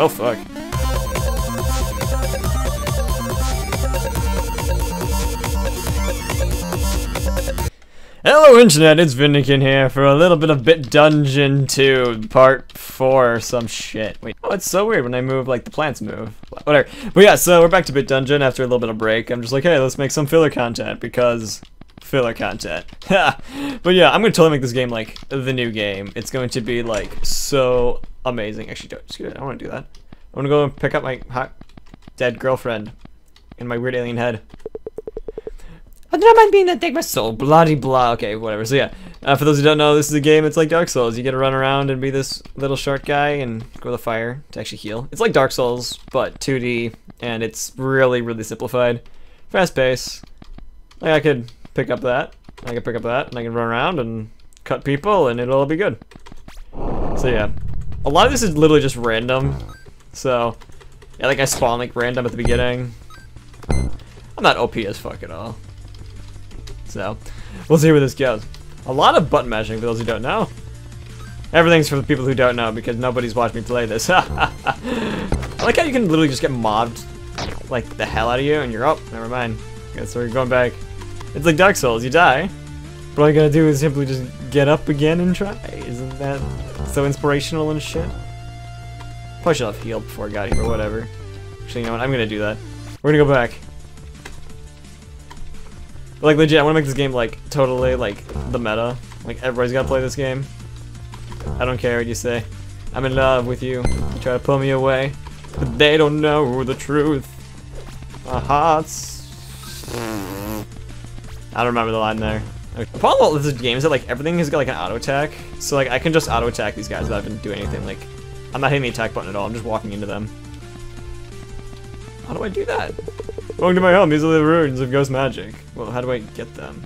Well, fuck. Hello Internet, it's Vyndican here for a little bit of Bit Dungeon 2, part 4 or some shit. Wait, oh, it's so weird when I move, like, the plants move. Whatever. But yeah, so we're back to Bit Dungeon after a little bit of break. I'm just like, hey, let's make some filler content, because filler content. but yeah, I'm gonna totally make this game, like, the new game. It's going to be, like, so amazing. Actually, don't, I don't wanna do that. I wanna go and pick up my hot, dead girlfriend in my weird alien head. I do not mind being that take my soul, bloody blah. Okay, whatever. So yeah, uh, for those who don't know, this is a game. It's like Dark Souls. You get to run around and be this little short guy and go to the fire to actually heal. It's like Dark Souls, but 2D, and it's really, really simplified. Fast pace. Like I could pick up that. I could pick up that, and I can run around and cut people, and it'll all be good. So yeah, a lot of this is literally just random. So yeah, like I spawn like random at the beginning. I'm not OP as fuck at all. So, we'll see where this goes. A lot of button mashing for those who don't know. Everything's for the people who don't know because nobody's watched me play this. I like how you can literally just get mobbed like the hell out of you and you're up. Oh, never mind. Okay, so we're going back. It's like Dark Souls, you die. But all you gotta do is simply just get up again and try. Isn't that so inspirational and shit? Probably should have healed before I got here, but whatever. Actually, you know what? I'm gonna do that. We're gonna go back. Like legit, I want to make this game like totally like the meta. Like everybody's gotta play this game. I don't care what you say. I'm in love with you. you try to pull me away, but they don't know the truth. My heart's. I don't remember the line there. Okay. The problem with this game is that like everything has got like an auto attack, so like I can just auto attack these guys without even doing anything. Like I'm not hitting the attack button at all. I'm just walking into them. How do I do that? Welcome to my home. These are the ruins of ghost magic. Well, how do I get them?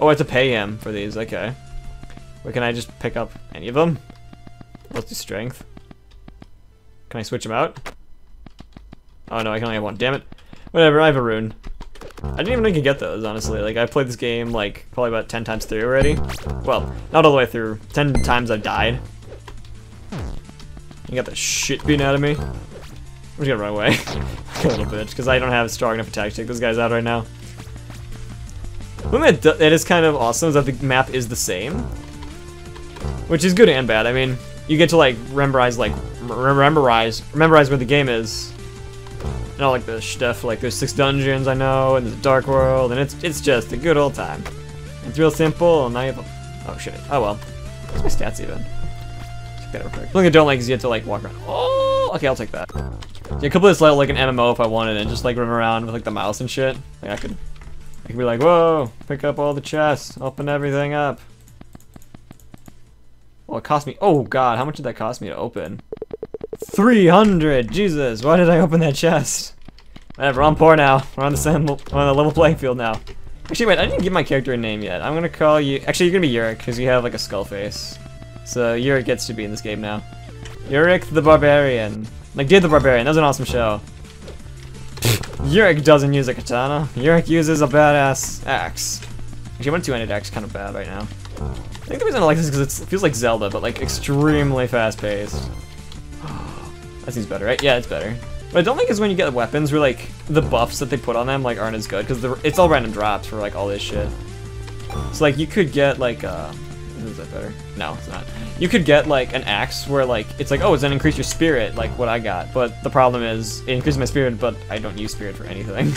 Oh, I have to pay him for these. Okay. Wait, can I just pick up any of them? Let's do strength. Can I switch them out? Oh no, I can only have one. Damn it. Whatever, I have a rune. I didn't even know you could get those, honestly. Like, I played this game, like, probably about 10 times through already. Well, not all the way through. 10 times I've died. You got the shit beaten out of me. I'm just gonna run away. a little bitch, because I don't have a strong enough attack to take those guys out right now. One thing that, that is kind of awesome is that the map is the same. Which is good and bad. I mean, you get to like rememberize like rememberize rememberize where the game is. And all like the stuff, like there's six dungeons I know, and the dark world, and it's it's just a good old time. It's real simple, and I have a, oh shit. Oh well. What's my stats even? Check that real quick. The thing I don't like is you have to like walk around. Oh, okay, I'll take that. Yeah, I could play this like an MMO if I wanted and just like run around with like the mouse and shit. Like I could, I could be like, whoa, pick up all the chests, open everything up. Well, it cost me, oh god, how much did that cost me to open? 300, Jesus, why did I open that chest? Whatever, I'm poor now. We're on the same, on the level playing field now. Actually, wait, I didn't give my character a name yet. I'm gonna call you, actually you're gonna be Yorrick, because you have like a skull face. So Yorrick gets to be in this game now. Yorrick the Barbarian. Like, Did the Barbarian, that was an awesome show. Yorrick doesn't use a katana. Yorrick uses a badass axe. Actually, one two-handed axe kind of bad right now. I think the reason I like this is because it feels like Zelda, but like extremely fast-paced. That seems better, right? Yeah, it's better. What I don't like is when you get weapons where like the buffs that they put on them like aren't as good because it's all random drops for like all this shit. So like you could get like uh, is that better? No, it's not. You could get like an axe where like it's like oh it's gonna increase your spirit like what I got, but the problem is it increases my spirit, but I don't use spirit for anything.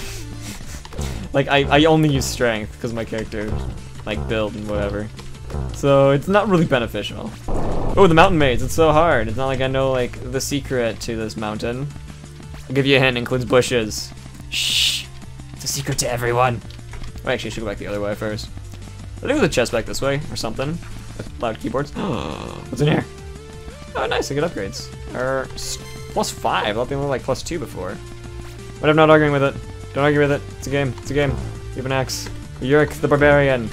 like I I only use strength because my character like build and whatever. So it's not really beneficial. Oh, the mountain maze, it's so hard. It's not like I know like the secret to this mountain. I'll give you a hint, It includes bushes. Shh, it's a secret to everyone. Oh, actually, I should go back the other way first. I think there's a chest back this way, or something. With loud keyboards. What's in here? Oh, nice, I get upgrades. Or, plus five, I thought they were like plus two before. But I'm not arguing with it. Don't argue with it. It's a game, it's a game. You have an axe. Yorrick the Barbarian.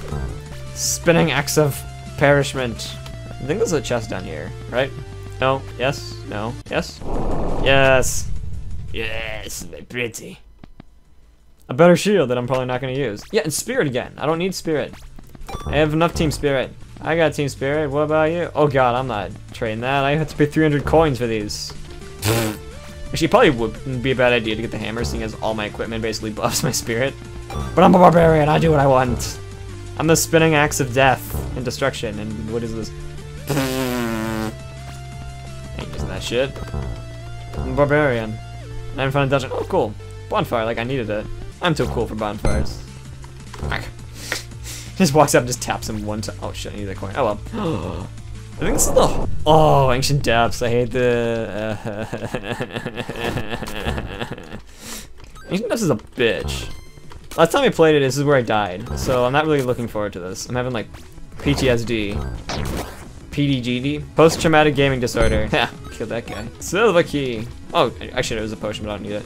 Spinning axe of perishment. I think there's a chest down here, right? No, yes, no, yes? Yes. Yes, pretty. A better shield that I'm probably not going to use. Yeah, and spirit again. I don't need spirit. I have enough team spirit. I got team spirit. What about you? Oh god, I'm not trading that. I have to pay 300 coins for these. Actually, probably wouldn't be a bad idea to get the hammer, seeing as all my equipment basically buffs my spirit. But I'm a barbarian, I do what I want. I'm the spinning axe of death and destruction, and what is this? Ain't using that shit. I'm a barbarian. I'm in front of dungeon. Oh, cool. Bonfire, like I needed it. I'm too cool for bonfires. just walks up and just taps him one time. Oh shit, I need that coin. Oh well. I think this is the. Oh, Ancient Depths. I hate the. Uh, Ancient Depths is a bitch. Last time I played it, this is where I died. So I'm not really looking forward to this. I'm having like PTSD. PDGD? Post-traumatic gaming disorder. Yeah, killed that guy. Silver key. Oh, actually it was a potion, but I don't need it.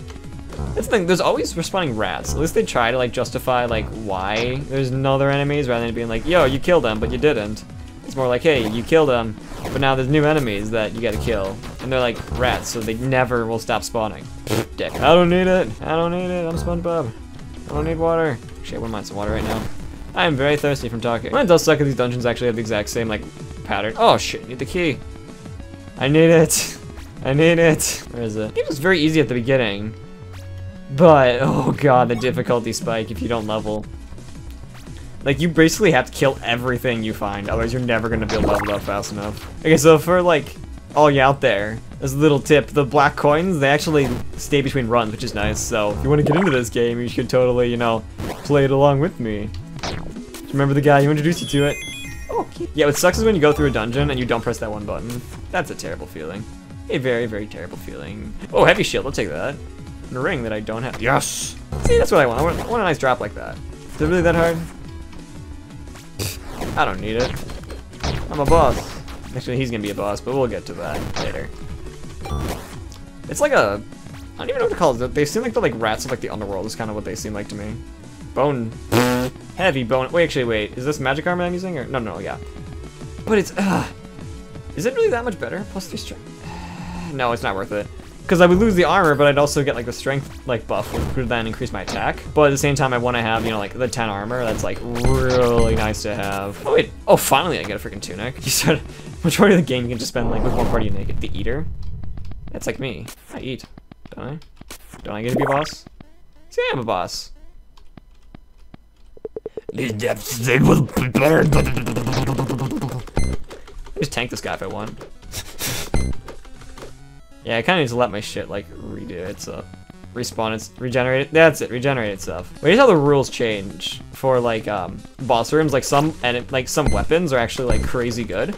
That's the thing, there's always respawning rats. At least they try to like justify like why there's no other enemies rather than being like, yo, you killed them, but you didn't. It's more like, hey, you killed them, but now there's new enemies that you gotta kill. And they're like rats, so they never will stop spawning. Dick. I don't need it. I don't need it. I'm SpongeBob. I don't need water. Actually, I wouldn't mind some water right now. I am very thirsty from talking. When it does suck that these dungeons actually have the exact same, like, pattern. Oh, shit, need the key. I need it. I need it. Where is it? It was very easy at the beginning. But, oh god, the difficulty spike if you don't level. Like, you basically have to kill everything you find, otherwise you're never gonna be leveled up fast enough. Okay, so for, like, all you out there, as a little tip, the black coins, they actually stay between runs, which is nice, so if you want to get into this game, you should totally, you know, play it along with me. Remember the guy who introduced you to it? Oh, yeah, what sucks is when you go through a dungeon and you don't press that one button. That's a terrible feeling. A very, very terrible feeling. Oh, heavy shield, I'll take that. And a ring that I don't have. Yes! See, that's what I want. I want, I want a nice drop like that. Is it really that hard? I don't need it. I'm a boss. Actually, he's gonna be a boss, but we'll get to that later. It's like a... I don't even know what to call it. They seem like the like rats of like the underworld is kind of what they seem like to me. Bone... Heavy bone... Wait, actually, wait. Is this magic armor I'm using? Or No, no, yeah. But it's... Uh, is it really that much better? Plus three strength? no, it's not worth it. Because I would lose the armor, but I'd also get like the strength like buff, which would then increase my attack. But at the same time, I want to have, you know, like the 10 armor. That's like really nice to have. Oh wait, oh finally I get a freaking tunic. You said majority of the game you can just spend like with one party naked. The eater? That's like me. I eat, don't I? Don't I get to be a boss? See, I am a boss. Will. Just tank this guy if I want. yeah, I kind of need to let my shit, like, redo itself. Respawn, it's regenerate. That's it, regenerate itself. But here's how the rules change for, like, um, boss rooms. Like, some, and it, like, some weapons are actually, like, crazy good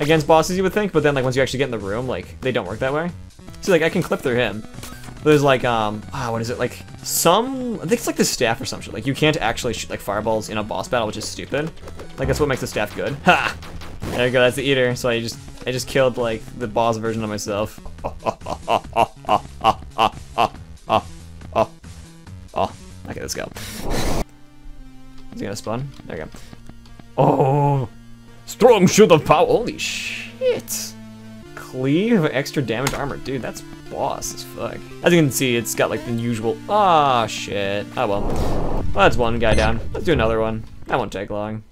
against bosses, you would think, but then, like, once you actually get in the room, like, they don't work that way. See, like, I can clip through him. There's like, um, ah, what is it? Like, some, I think it's like the staff or some shit. Like you can't actually shoot like fireballs in a boss battle, which is stupid. Like that's what makes the staff good. Ha! There you go, that's the eater. So I just, I just killed like the boss version of myself. Oh, oh, oh, okay, let's go. Is he gonna spawn? There you go. Oh! Strong shoot of power, holy shit! Cleave extra damage armor. Dude, that's boss as fuck. As you can see, it's got like the usual. Ah, oh, shit. Oh well. Well, that's one guy down. Let's do another one. That won't take long.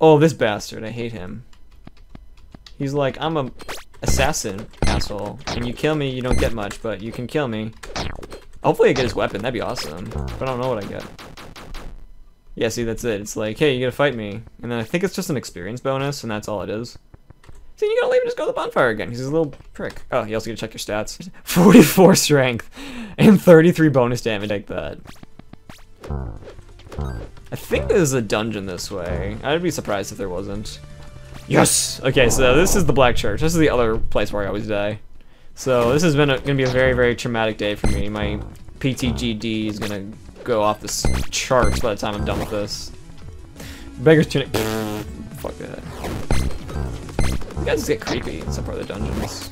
Oh, this bastard. I hate him. He's like, I'm a assassin, asshole. And you kill me, you don't get much, but you can kill me. Hopefully I get his weapon, that'd be awesome. But I don't know what I get. Yeah, see, that's it. It's like, hey, you gotta fight me. And then I think it's just an experience bonus, and that's all it is. See, you gotta leave and just go to the bonfire again. He's a little prick. Oh, you also gotta check your stats. 44 strength and 33 bonus damage like that. I think there's a dungeon this way. I'd be surprised if there wasn't. Yes! Okay, so this is the Black Church. This is the other place where I always die. So this has been gonna be a very, very traumatic day for me. My PTGD is gonna go off the charts by the time I'm done with this. Beggar's Tunic. Fuck that. You guys get creepy in some part of the dungeons.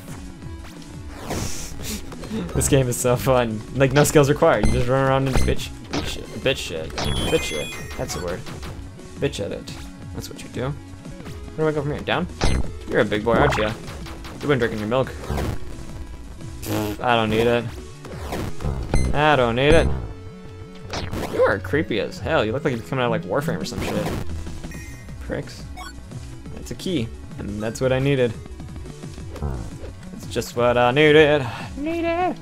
this game is so fun. Like, no skills required. You just run around and bitch, bitch shit, bitch shit, bitch shit. That's the word. Bitch at it. That's what you do. Where do I go from here? Down? You're a big boy, aren't you? You've been drinking your milk. I don't need it. I don't need it. You are creepy as hell. You look like you're coming out of like Warframe or some shit. Pricks. That's a key, and that's what I needed. It's just what I needed. Needed.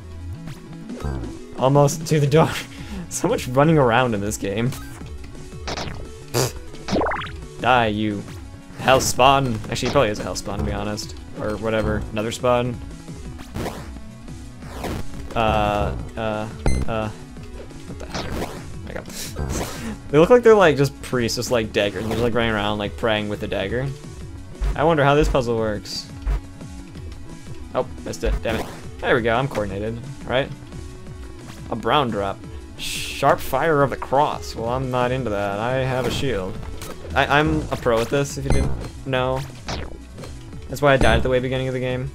Almost to the door. so much running around in this game. Die, you hell spawn. Actually, he probably is a hell spawn, to be honest. Or whatever. Another spawn. Uh, uh, uh. What the my god. they look like they're like just priests, just like daggers. They're just like running around like praying with a dagger. I wonder how this puzzle works. Oh, missed it. Damn it. There we go. I'm coordinated. Right? A brown drop. Sharp fire of the cross. Well, I'm not into that. I have a shield. I, am a pro at this, if you didn't know. That's why I died at the way beginning of the game.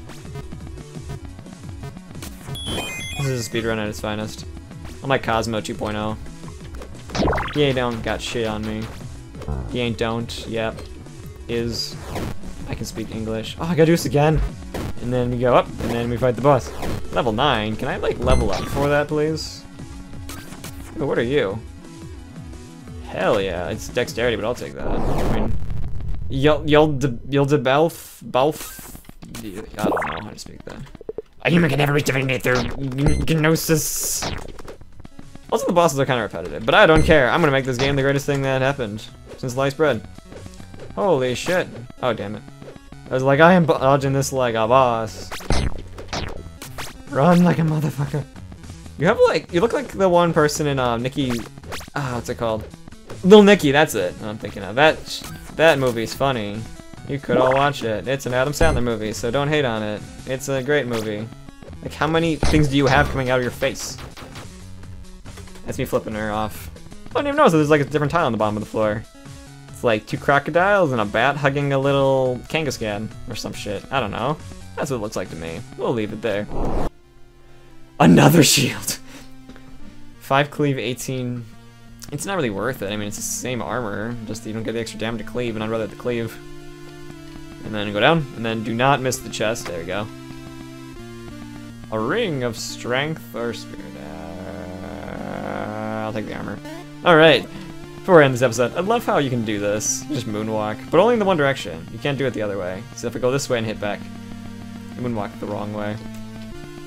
This is a speedrun at its finest. I'm like Cosmo 2.0. He ain't don't got shit on me. He ain't don't, yep. Is. I can speak English. Oh, I gotta do this again. And then we go up, and then we fight the boss. Level 9. Can I, like, level up for that, please? Oh, what are you? Hell yeah, it's dexterity, but I'll take that. I mean, Yel Yildebelf, Belf, I don't know how to speak that. A human can never reach divinity through gnosis. Also, the bosses are kind of repetitive, but I don't care. I'm gonna make this game the greatest thing that happened since sliced bread. Holy shit. Oh, damn it. I was like, I am dodging this like a boss. Run like a motherfucker. You have like, you look like the one person in um, Nikki, ah, what's it called? Little Nicky, that's it. I'm thinking of that. That movie's funny. You could all watch it. It's an Adam Sandler movie, so don't hate on it. It's a great movie. Like, how many things do you have coming out of your face? That's me flipping her off. I didn't even notice there's like a different tile on the bottom of the floor. It's like two crocodiles and a bat hugging a little Kangaskhan or some shit. I don't know. That's what it looks like to me. We'll leave it there. Another shield! 5 cleave, 18 it's not really worth it. I mean, it's the same armor, just you don't get the extra damage to cleave, and I'd rather the cleave. And then go down, and then do not miss the chest. There we go. A ring of strength or spirit. Uh, I'll take the armor. Alright. Before we end this episode, I love how you can do this. Just moonwalk, but only in the one direction. You can't do it the other way. So if I go this way and hit back, you moonwalk the wrong way.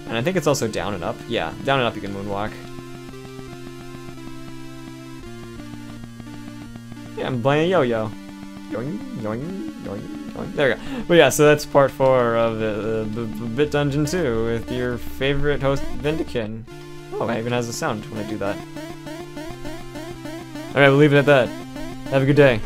And I think it's also down and up. Yeah, down and up you can moonwalk. Yeah, I'm playing a yo-yo. There we go. But yeah, so that's part four of uh, the Bit Dungeon 2 with your favorite host, Vyndican. Oh, it even has a sound when I do that. Alright, we'll leave it at that. Have a good day.